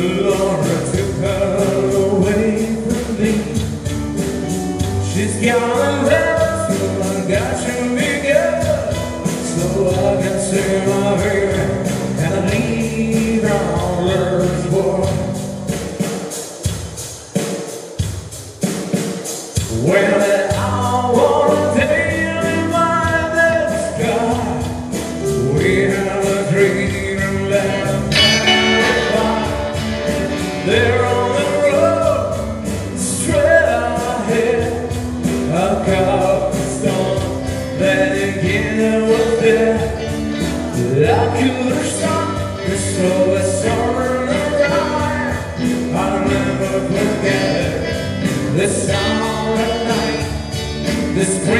Laura took her away from me. She's gone. A cobblestone that again was there. I could have stopped the slow summer ride. I'll never forget the at night, the screaming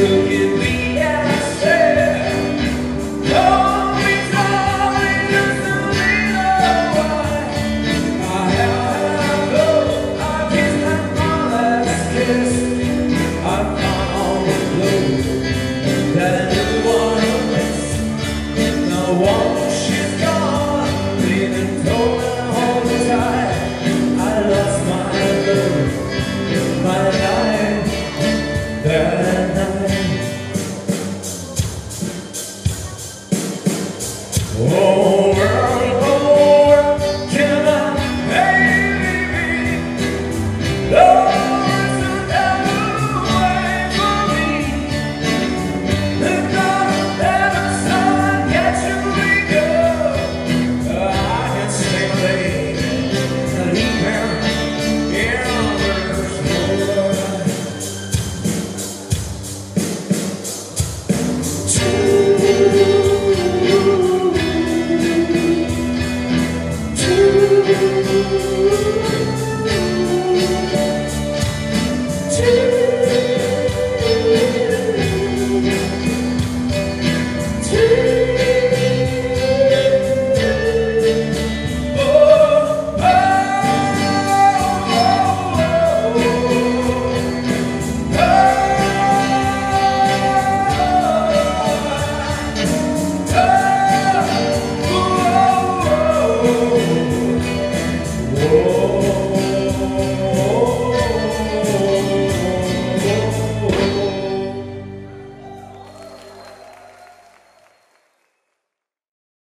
you.